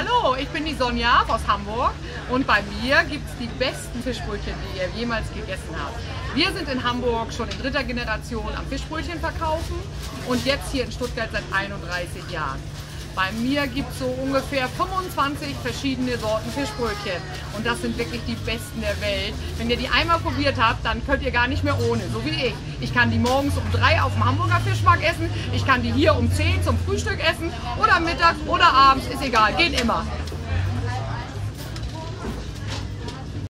Hallo, ich bin die Sonja aus Hamburg und bei mir gibt es die besten Fischbrötchen, die ihr jemals gegessen habt. Wir sind in Hamburg schon in dritter Generation am Fischbrötchen verkaufen und jetzt hier in Stuttgart seit 31 Jahren. Bei mir gibt es so ungefähr 25 verschiedene Sorten Fischbrötchen und das sind wirklich die besten der Welt. Wenn ihr die einmal probiert habt, dann könnt ihr gar nicht mehr ohne, so wie ich. Ich kann die morgens um drei auf dem Hamburger Fischmarkt essen, ich kann die hier um 10 zum Frühstück essen oder mittags oder abends, ist egal, geht immer.